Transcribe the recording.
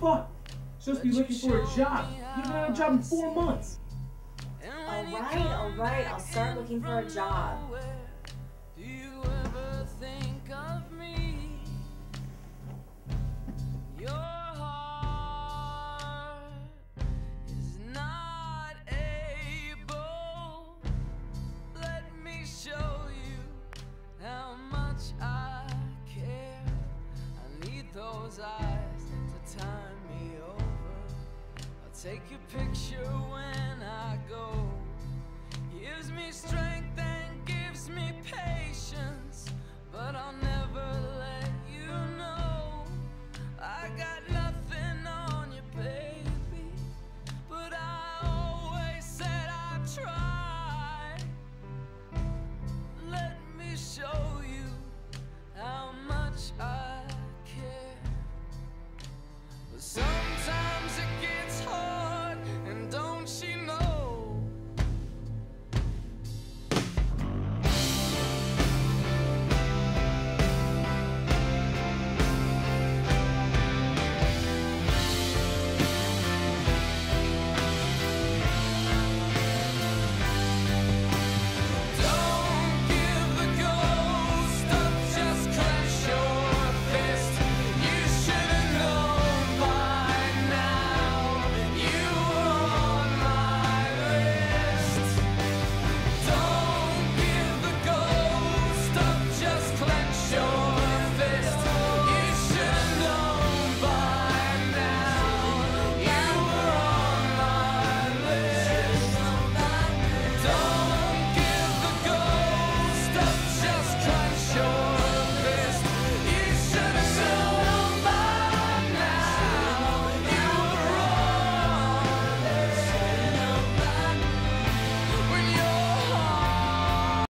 fuck? Supposed to be looking for a job. You haven't had a job in four months. Alright, alright, I'll start looking for a job. Do you ever think of me? Your heart is not able. Let me show you how much I care. I need those eyes turn me over. I'll take a picture when